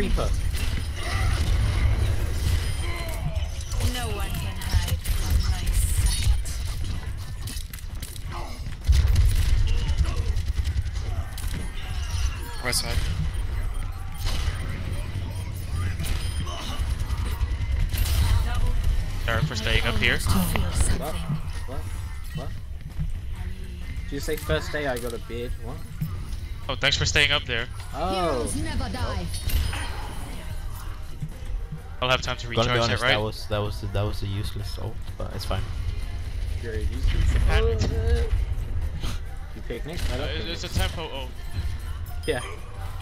Reaper. No one can hide from my sight. Right side. Sorry for staying up here. To feel What? something. What? What? Did you say first day I got a beard? What? Oh, thanks for staying up there. Oh. never die. I'll have time to Gonna recharge be that, honest, right? that was that was that was a useless ult, but it's fine. You're a useless. Oh, You picnic? I Uh, don't it's, it's a tempo. Oh, Yeah.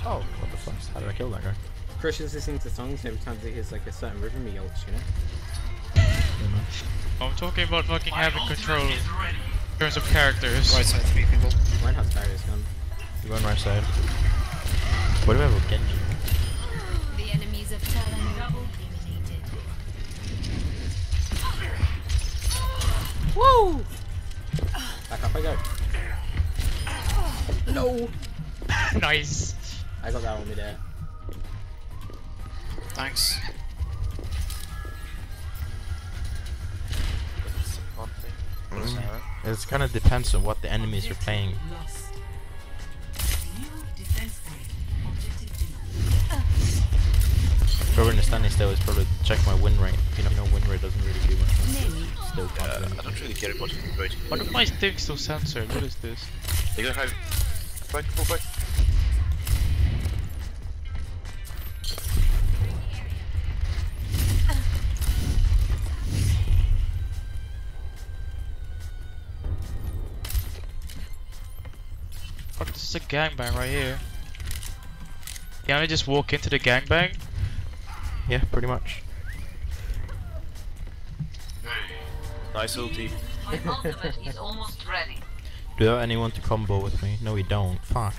Oh, what the fuck? How did I kill that guy? Christian's listening to songs and every time he hears like a certain rhythm he yells, you know? You? I'm talking about fucking having control in terms of characters. Right side, three people. Reinhardt's barrier's gone. You go on my side. What do we have with Genji? The enemies of Talon will be eliminated. Woo! Back up I go. No! nice. I got that on me there. Thanks. Mm. It kind of depends on what the enemies are playing. If I were in a still, it's probably check my win rate. You know, you know win rate doesn't really do much. Still Uh. I don't really care about the rating. Why do my sticks still censored? What is this? They gonna have. Back, go back. Fuck, this is a gangbang right here. Can I just walk into the gangbang? Yeah, pretty much. Nice ulti. My ultimate is almost ready. Do you have anyone to combo with me? No, we don't. Fuck.